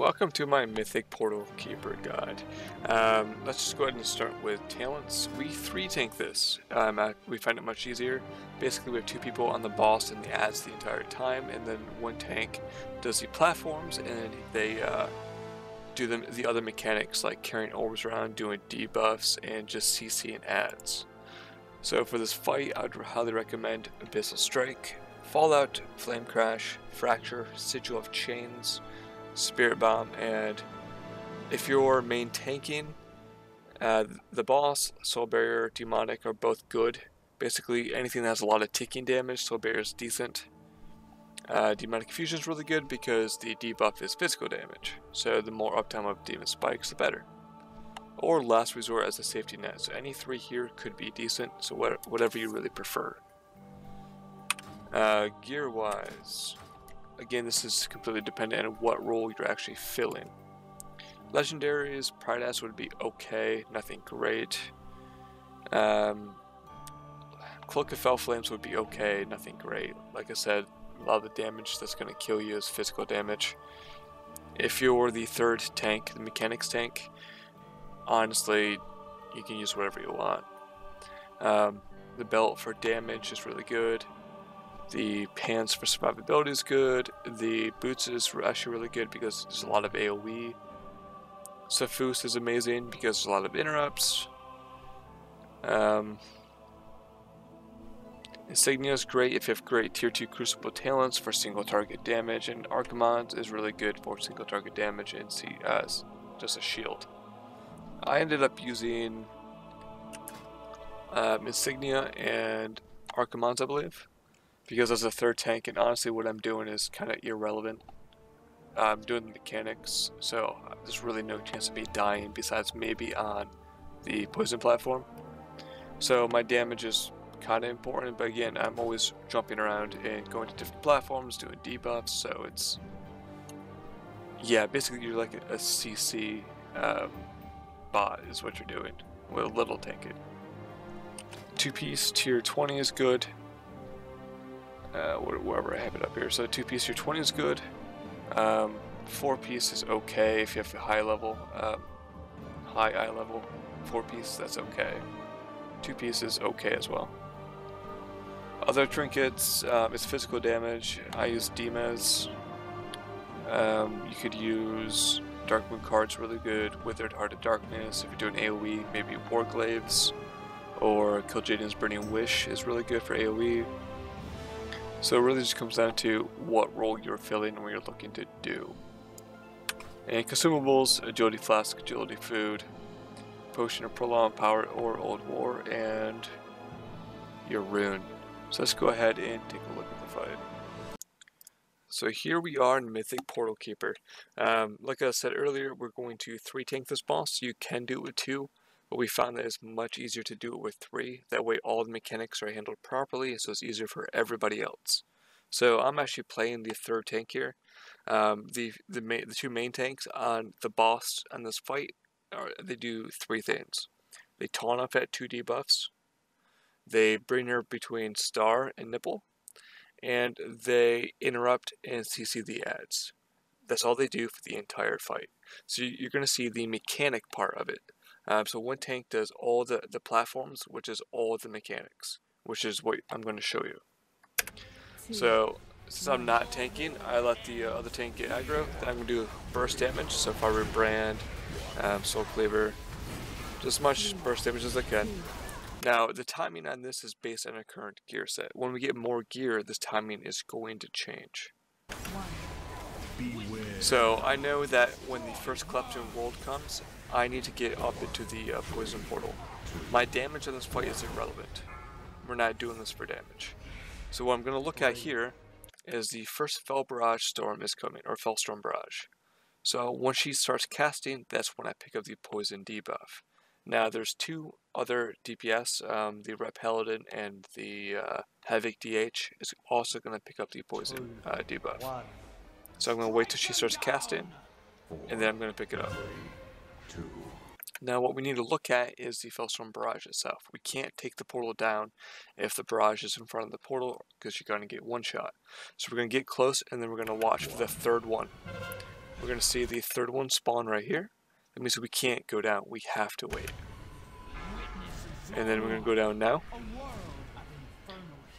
Welcome to my Mythic Portal Keeper guide. Um, let's just go ahead and start with talents. We 3 tank this. Um, we find it much easier. Basically we have two people on the boss and the ads the entire time and then one tank does the platforms and they uh, do the, the other mechanics like carrying orbs around, doing debuffs, and just CC and ads. So for this fight I would highly recommend Abyssal Strike, Fallout, Flame Crash, Fracture, Sigil of Chains, Spirit Bomb, and if you're main tanking, uh, the boss, Soul Barrier, Demonic are both good. Basically, anything that has a lot of ticking damage, Soul Barrier is decent. Uh, Demonic Fusion is really good because the debuff is physical damage, so the more uptime of Demon Spikes, the better. Or Last Resort as a safety net, so any three here could be decent, so whatever you really prefer. Uh, Gear-wise, Again, this is completely dependent on what role you're actually filling. Legendaries, Prydaz would be okay, nothing great. Um, Cloak of Fel Flames would be okay, nothing great. Like I said, a lot of the damage that's going to kill you is physical damage. If you're the third tank, the mechanics tank, honestly, you can use whatever you want. Um, the belt for damage is really good. The pants for survivability is good. The boots is actually really good because there's a lot of AoE. Sephuz is amazing because there's a lot of interrupts. Um, Insignia is great if you have great tier 2 crucible talents for single target damage, and Archimonde is really good for single target damage and see as just a shield. I ended up using um, Insignia and Archimonde, I believe because as a third tank, and honestly what I'm doing is kind of irrelevant. I'm doing the mechanics, so there's really no chance of me dying besides maybe on the poison platform. So my damage is kind of important, but again, I'm always jumping around and going to different platforms, doing debuffs, so it's... Yeah, basically you're like a, CC um, bot is what you're doing, with a little tank. Two-piece tier 20 is good, uh, wherever I have it up here. So two piece your 20 is good. Um, four piece is okay if you have a high level, um, high eye level. Four piece, that's okay. Two piece is okay as well. Other trinkets, um, it's physical damage. I use Demez. Um, you could use Dark Darkmoon cards really good. Withered Heart of Darkness. If you're doing AoE, maybe Warglaives. Or Kil'jaeden's Burning Wish is really good for AoE. So it really just comes down to what role you're filling and what you're looking to do. And consumables, agility flask, agility food, potion of prolonged power or old war, and your rune. So let's go ahead and take a look at the fight. So here we are in Mythic Portal Keeper. Um, like I said earlier, we're going to 3 tank this boss. You can do it with 2, but we found that it's much easier to do it with three. That way all the mechanics are handled properly, so it's easier for everybody else. So I'm actually playing the third tank here. Um, the the, main, the two main tanks on the boss on this fight, are, they do three things. They taunt off at two debuffs. They bring her between star and nipple. And they interrupt and CC the ads. That's all they do for the entire fight. So you're going to see the mechanic part of it. Um, so one tank does all the, the platforms, which is all the mechanics, which is what I'm going to show you. So since I'm not tanking, I let the uh, other tank get aggro. Then I'm going to do burst damage, so Fiery Brand, um, Soul Cleaver, just as much burst damage as I can. Now, the timing on this is based on a current gear set. When we get more gear, this timing is going to change. So, I know that when the first Collapsing World comes, I need to get up into the uh, poison portal. My damage in this fight is irrelevant. We're not doing this for damage. So what I'm going to look at here is the first Fel Barrage Storm is coming, or Felstorm Barrage. So when she starts casting, that's when I pick up the poison debuff. Now there's two other DPS, um, the Ret Paladin and the uh, Havoc DH is also going to pick up the poison uh, debuff. So I'm going to wait till she starts casting, and then I'm going to pick it up. Now what we need to look at is the Felstorm Barrage itself. We can't take the portal down if the barrage is in front of the portal because you're going to get one shot. So we're going to get close and then we're going to watch for the third one. we're going to see the third one spawn right here. That means we can't go down. We have to wait. And then we're going to go down now.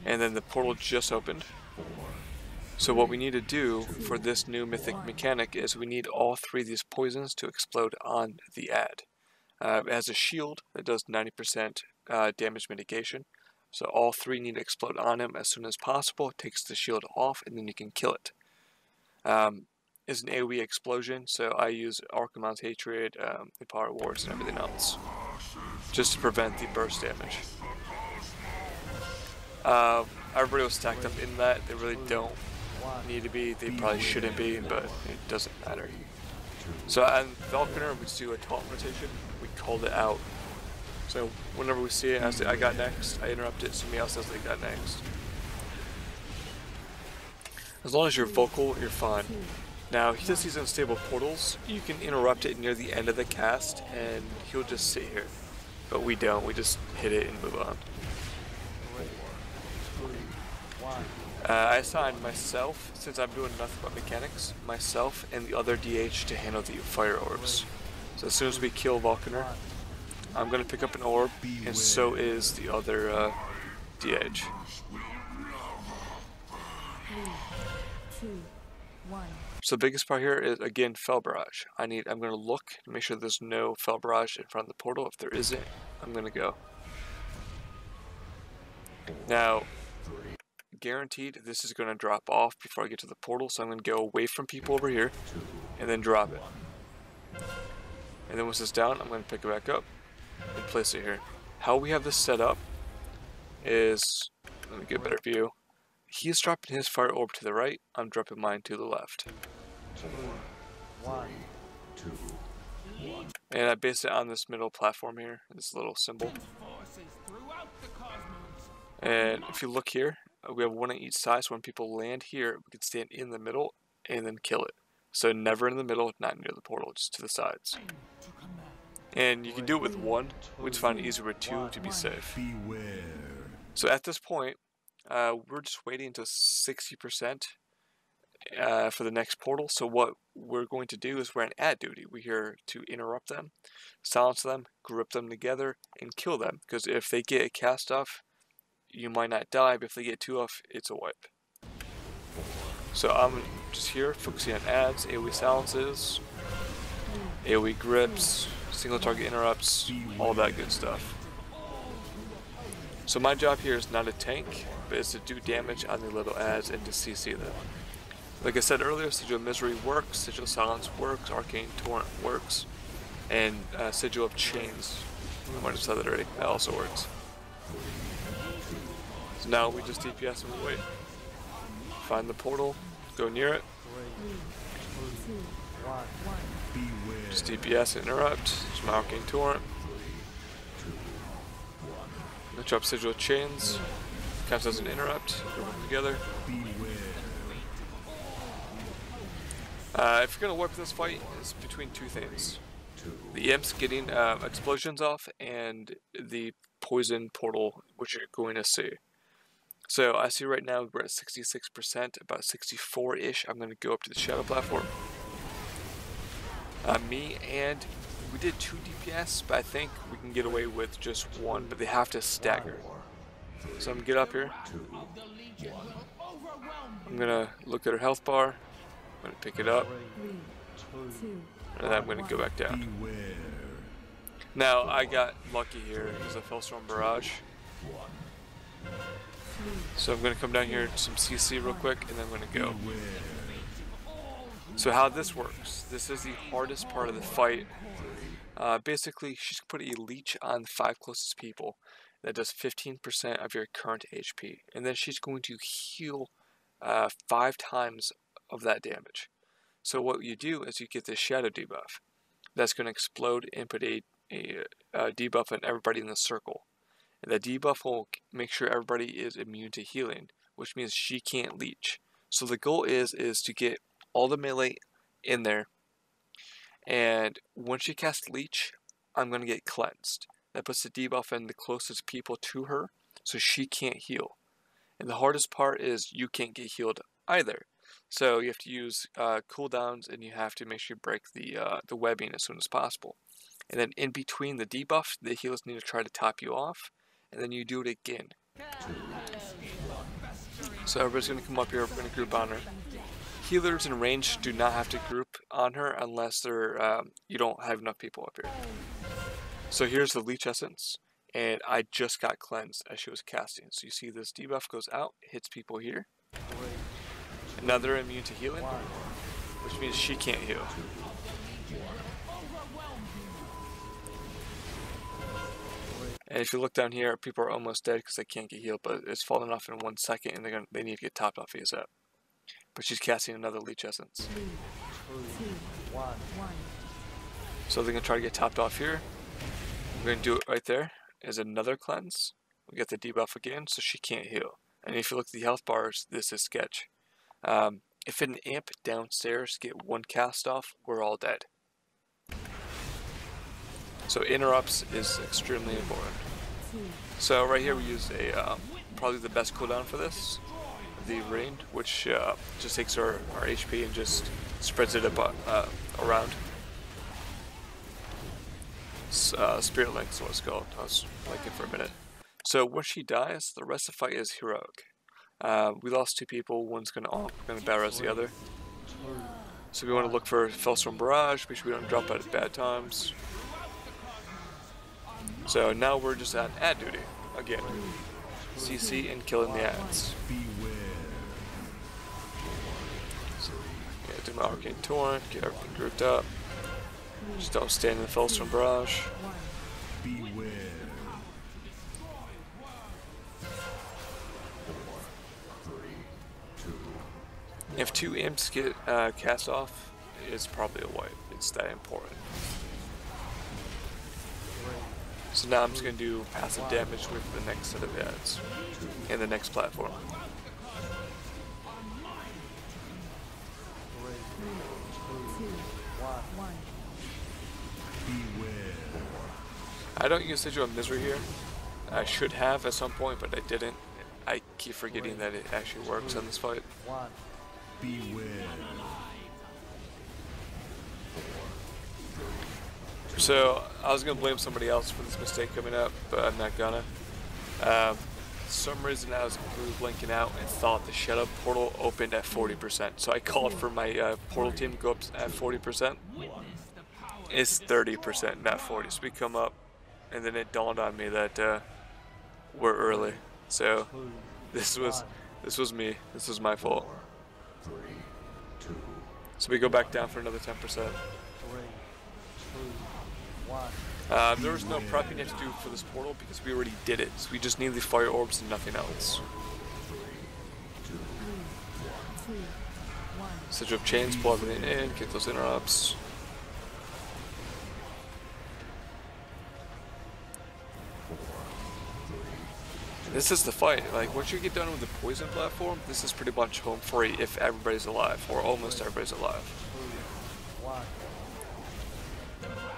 And then the portal just opened. So what we need to do for this new mythic mechanic is we need all three of these poisons to explode on the ad. Uh, it has a shield that does 90% uh, damage mitigation. So all three need to explode on him as soon as possible. It takes the shield off and then you can kill it. Um, it's an AoE explosion, so I use Archimonde's Hatred, um, Empower Wards, and everything else. Just to prevent the burst damage. Uh, everybody was stacked up in that. They really don't need to be. They probably shouldn't be, but it doesn't matter. So on Vulcanar, we do a taunt rotation. Called it out. So whenever we see it, I say I got next. I interrupt it. Somebody else says they got next. As long as you're vocal, you're fine. Now, he does these unstable portals. You can interrupt it near the end of the cast, and he'll just sit here. But we don't. We just hit it and move on. Uh, I assigned myself, since I'm doing nothing but mechanics, myself and the other DH to handle the fire orbs. So as soon as we kill Vulcanar, I'm going to pick up an orb, and so is the other uh, DH. So the biggest part here is again Fel Barrage. I need I'm gonna look to make sure there's no Fel Barrage in front of the portal. If there isn't, I'm gonna go. Now guaranteed this is gonna drop off before I get to the portal, so I'm gonna go away from people over here and then drop it. And then once it's down, I'm gonna pick it back up and place it here. How we have this set up is let me get a better view. He's dropping his fire orb to the right, I'm dropping mine to the left. And I base it on this middle platform here, this little symbol. And if you look here, we have one on each side, so when people land here, we can stand in the middle and then kill it. So never in the middle, not near the portal, just to the sides. And you can do it with one, which find it easier with two to be safe. So at this point, uh, we're just waiting until 60% uh, for the next portal. So what we're going to do is we're on ad duty. We're here to interrupt them, silence them, group them together, and kill them. Because if they get a cast off, you might not die, but if they get two off, it's a wipe. So I'm just here focusing on ads, AoE silences, AoE grips, single target interrupts, all that good stuff. So my job here is not a tank, but is to do damage on the little ads and to CC them. Like I said earlier, Sigil of Misery works, Sigil of Silence works, Arcane Torrent works, and uh, Sigil of Chains, I might have said that already, that also works. So now we just DPS and we wait. Find the portal, go near it. Just DPS interrupt, my Torrent. Drop Sigil Chains, as an interrupt, them together. Uh, if you're to warp this fight, it's between two things. The imps getting uh, explosions off and the poison portal, which you're going to see. So I see right now we're at 66%, about 64-ish. I'm going to go up to the shadow platform. Uh, me and we did two DPS, but I think we can get away with just one, but they have to stagger. So I'm going to get up here. I'm going to look at her health bar. I'm going to pick it up. And then I'm going to go back down. Now, I got lucky here because I Felstorm Barrage. So I'm going to come down here to some CC real quick and then I'm going to go. So how this works, this is the hardest part of the fight. Uh, basically, she's going to put a leech on the five closest people that does 15% of your current HP. And then she's going to heal uh, five times of that damage. So what you do is you get this shadow debuff that's going to explode and put a, a, a debuff on everybody in the circle. And the debuff will make sure everybody is immune to healing, which means she can't leech. So the goal is is to get all the melee in there. And once she casts leech, I'm going to get cleansed. That puts the debuff in the closest people to her, so she can't heal. And the hardest part is you can't get healed either. So you have to use uh, cooldowns and you have to make sure you break the uh, the webbing as soon as possible. And then in between the debuff, the healers need to try to top you off, and then you do it again. So everybody's going to come up here, we're going to group on her. Healers in range do not have to group on her unless they're um, you don't have enough people up here. So here's the Leech Essence, and I just got cleansed as she was casting. So you see this debuff goes out, hits people here. Another immune to healing, which means she can't heal. And if you look down here, people are almost dead because they can't get healed, but it's falling off in one second, and they're gonna they need to get topped off ASAP. But she's casting another leech essence. So they're gonna try to get topped off here. We're gonna do it right there. Is another cleanse. We get the debuff again, so she can't heal. And if you look at the health bars, this is sketch. Um, if an amp downstairs get one cast off, we're all dead. So interrupts is extremely important. So right here we use a um, probably the best cooldown for this, the rain, which uh, just takes our, our HP and just spreads it about, uh, around. Uh, Spirit Link is what it's called. I was blanking for a minute. So when she dies, the rest of the fight is heroic. Uh, we lost two people. One's gonna oh, gonna as the other. So we want to look for Felstorm Barrage. Make sure we don't drop out at bad times. So now we're just at ad duty again. CC and killing the ads. Yeah, do my Arcane Torrent, get everything grouped up. Just don't stand in the Felstorm Barrage. If two imps get uh, cast off, it's probably a wipe. It's that important. So now I'm just going to do passive damage with the next set of ads and the next platform. I don't use Sigil of Misery here. I should have at some point, but I didn't. I keep forgetting that it actually works in this fight. Beware. So I was gonna blame somebody else for this mistake coming up, but I'm not gonna. Um, some reason I was completely blinking out and thought the Shadow portal opened at 40%. So I called for my uh, portal team to go up at 40%. It's 30%, not 40. So we come up, and then it dawned on me that uh, we're early. So this was this was me. This was my fault. So we go back down for another 10%. Uh, there was no prepping you to do for this portal because we already did it. So we just need the fire orbs and nothing else. Set up chains, pull everything in, get those interrupts. This is the fight. Like, once you get done with the poison platform, this is pretty much home free if everybody's alive, or almost everybody's alive.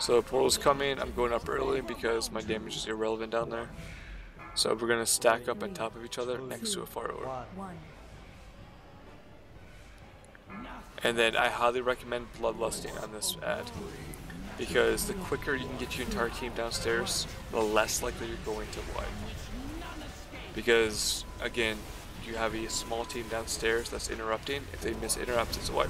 So portal's coming, I'm going up early because my damage is irrelevant down there. So we're gonna stack up on top of each other next to a fire orb. And then I highly recommend bloodlusting on this ad. Because the quicker you can get your entire team downstairs, the less likely you're going to wipe. Because again, you have a small team downstairs that's interrupting. If they miss interrupts, it's a wipe.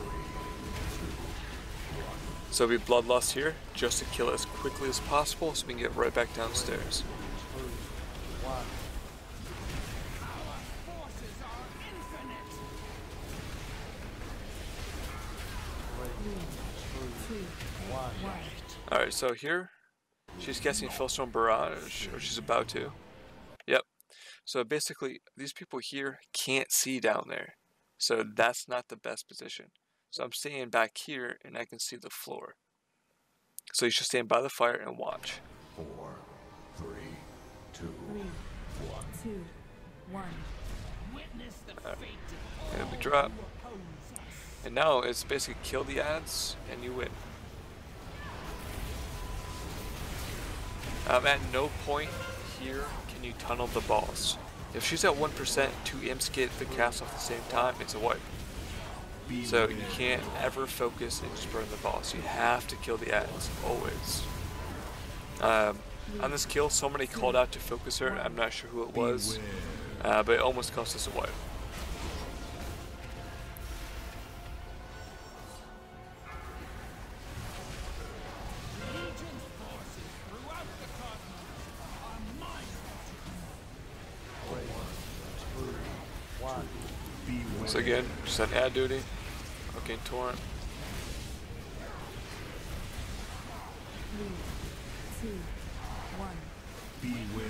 So we bloodlust here just to kill it as quickly as possible so we can get right back downstairs. Alright, so here, she's guessing Felstorm Barrage, or she's about to. Yep. So basically, these people here can't see down there. So that's not the best position. So I'm staying back here and I can see the floor. So you should stand by the fire and watch. Four, three, two, three, one. Two, one. Witness the fate right. And we drop. And now it's basically kill the ads and you win. Um, at no point here can you tunnel the boss. If she's at 1%, two imps get the cast off the same time, it's a wipe. So you can't ever focus and just burn the boss. You have to kill the ads, always. Um, on this kill, somebody called out to focus her. I'm not sure who it was, uh, but it almost cost us a wipe. Once again, just an ad duty. Okay, torrent. Beware.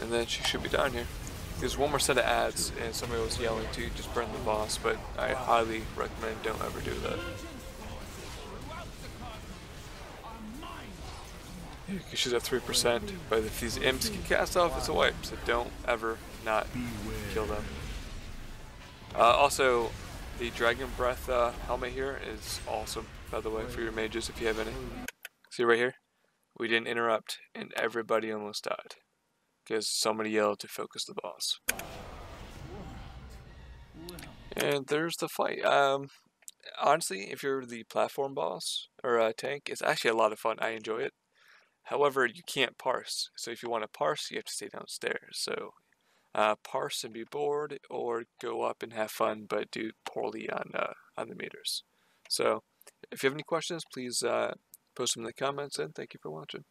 And then she should be down here. There's one more set of ads, and somebody was yelling to just burn the boss, but I highly recommend don't ever do that. She's at 3%, but if these imps can cast off, it's a wipe, so don't ever not kill them. Uh, also, the Dragon Breath uh, helmet here is awesome, by the way, for your mages if you have any. See right here? We didn't interrupt, and everybody almost died. Because somebody yelled to focus the boss. And there's the fight. Um, honestly, if you're the platform boss or uh, tank, it's actually a lot of fun. I enjoy it. However, you can't parse. So if you want to parse, you have to stay downstairs. So uh, parse and be bored, or go up and have fun, but do poorly on uh, on the meters. So if you have any questions, please uh, post them in the comments, and thank you for watching.